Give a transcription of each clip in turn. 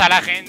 hasta.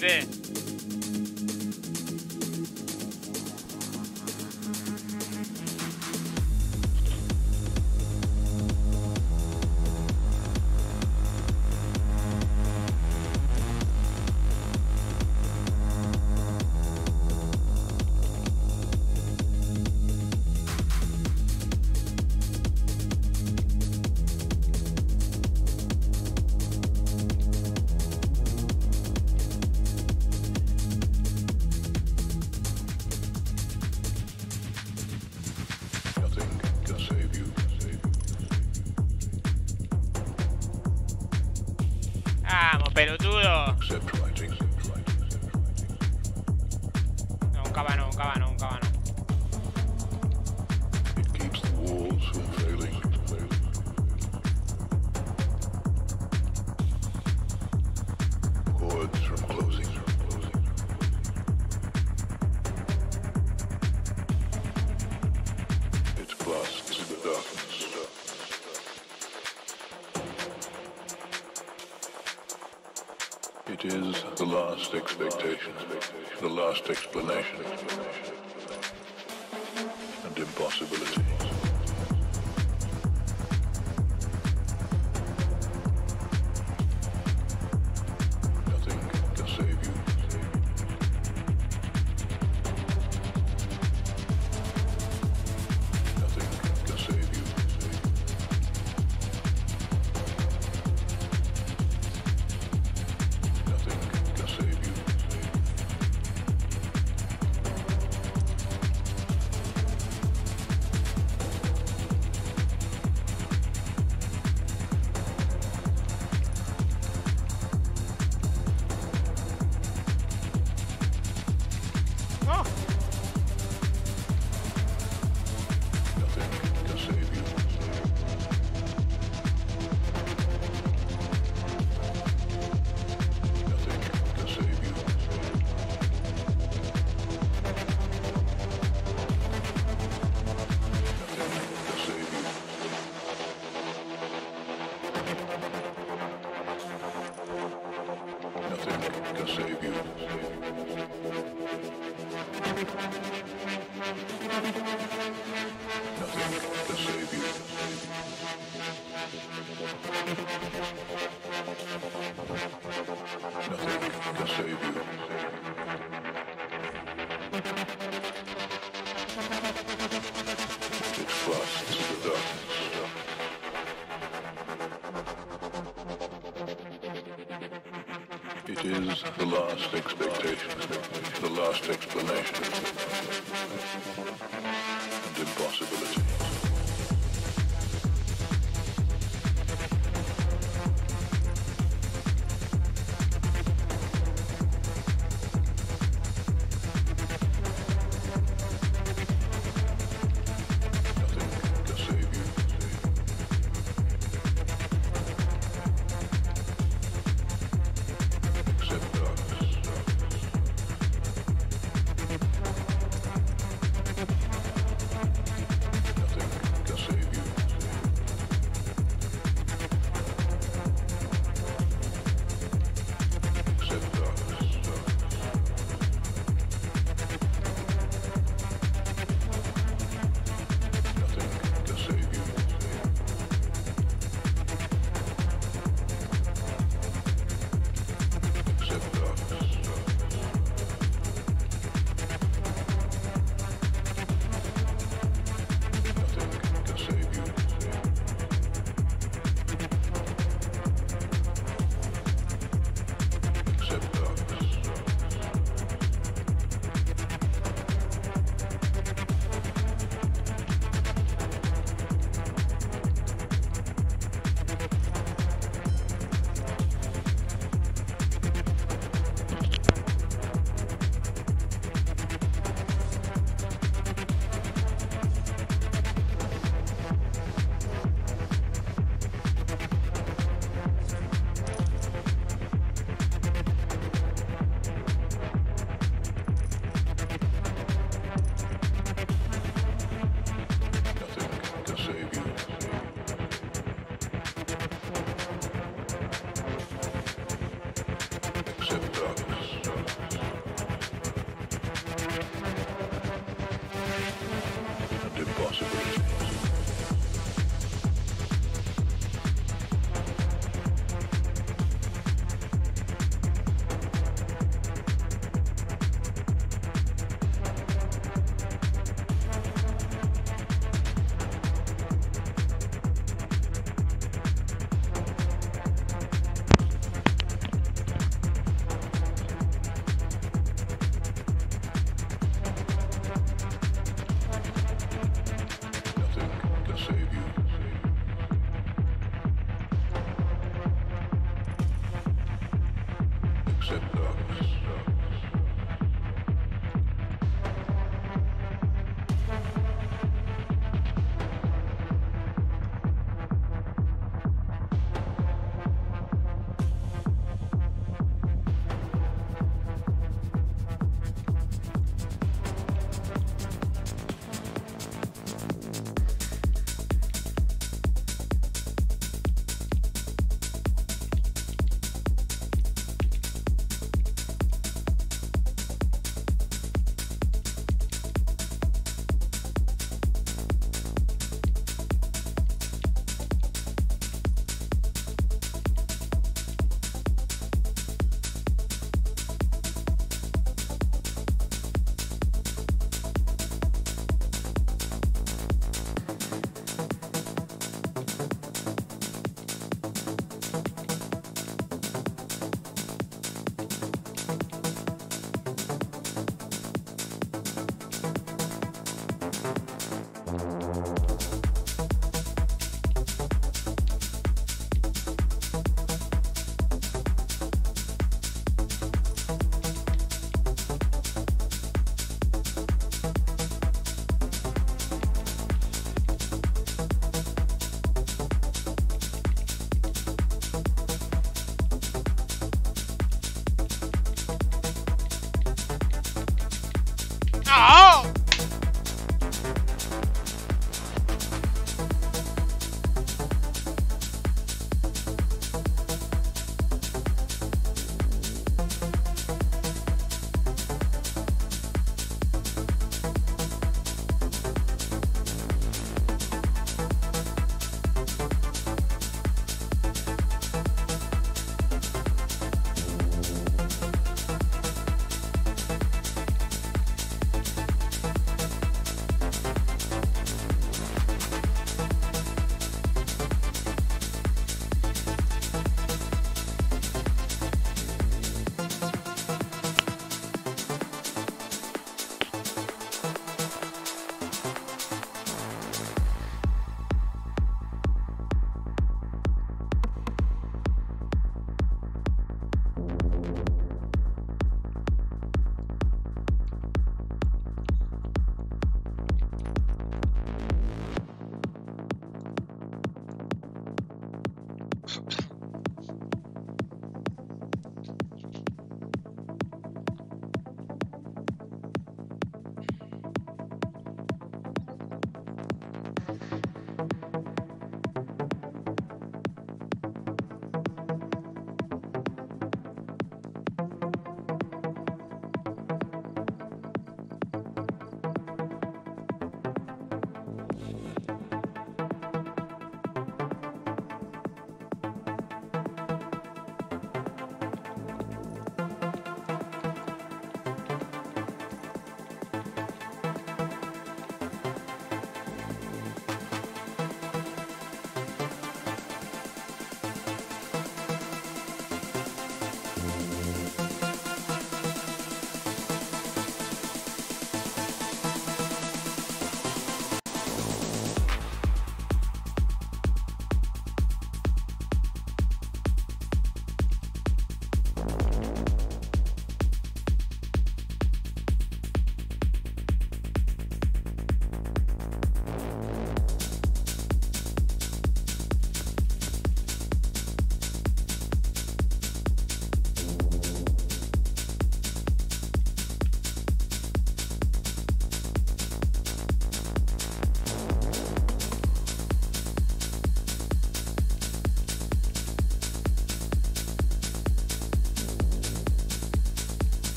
It is the last expectation, the last explanation, and impossibility. is the last expectation, the last explanation, and impossibility.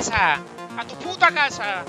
¡A tu puta casa!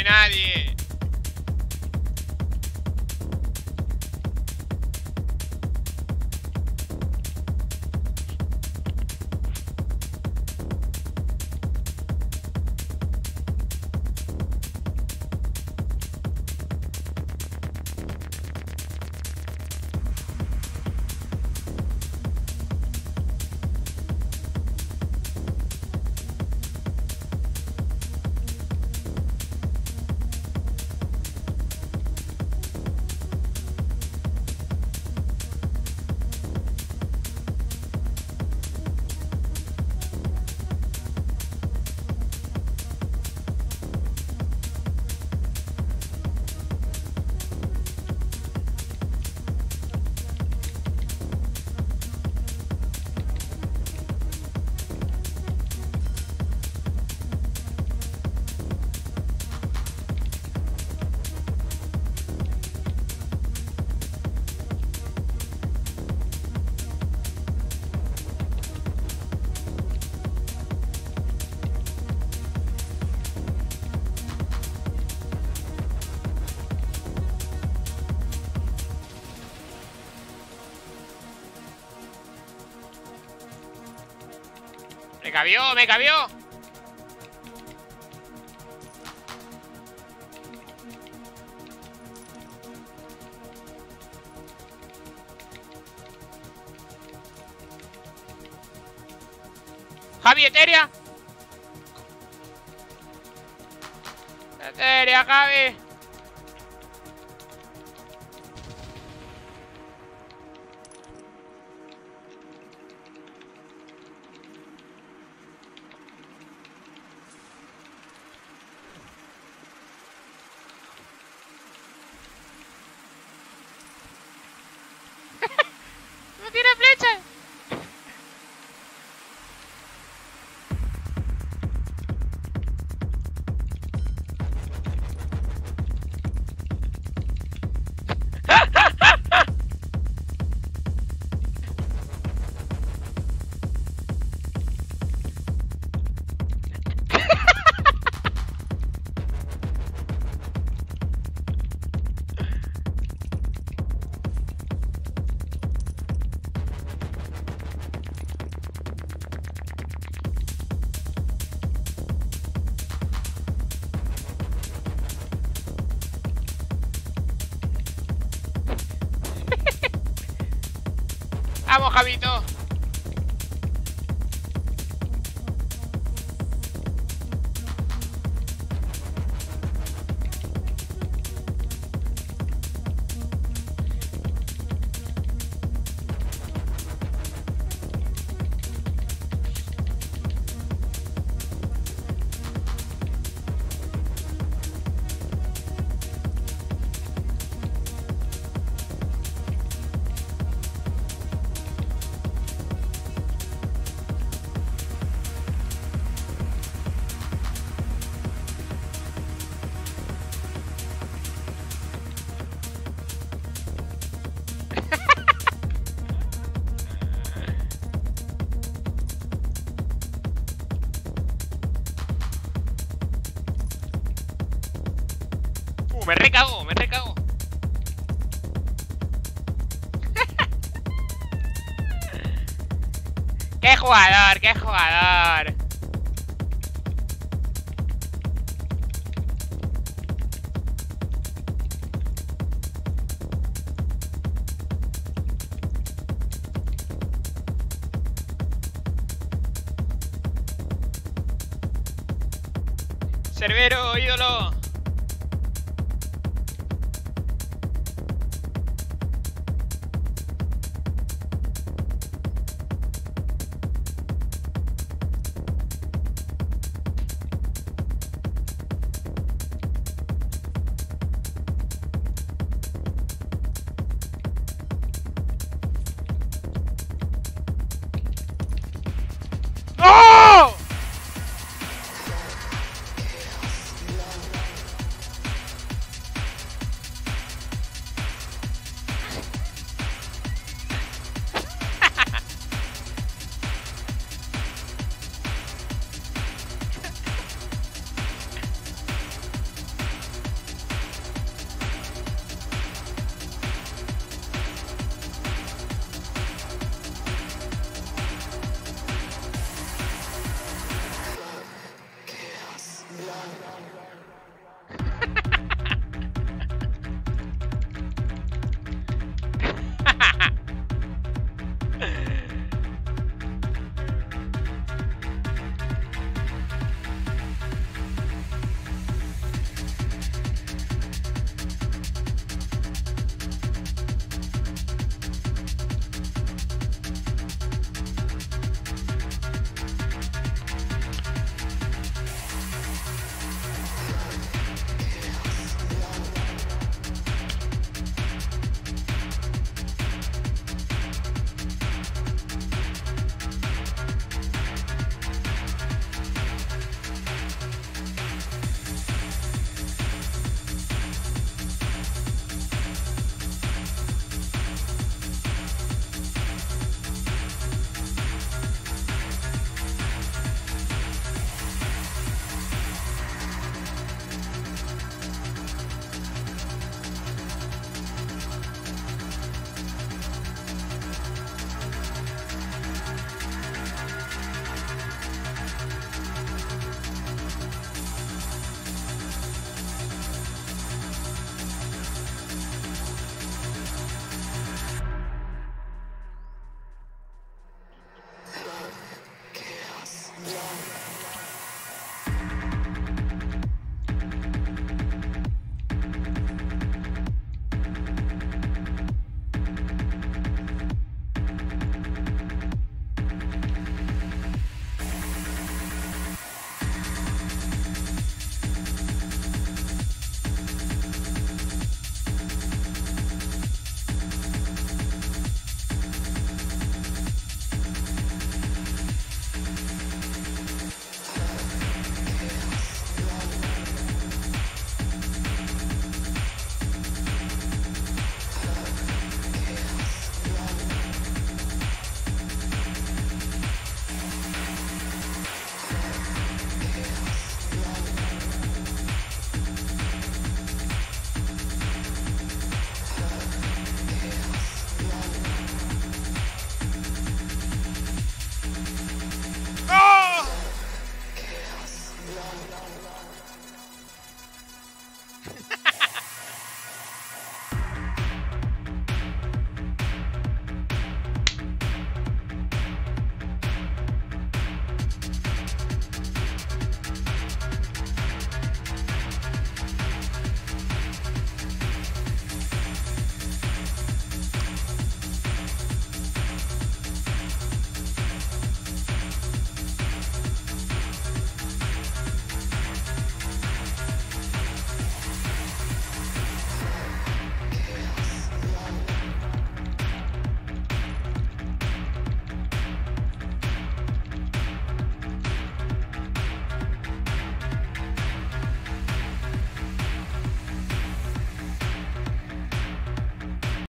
Hay nadie. Me cabió, me cabió. Javi, Eteria. Eteria, Javi. Jugador, qué jugador! Cerbero, ídolo.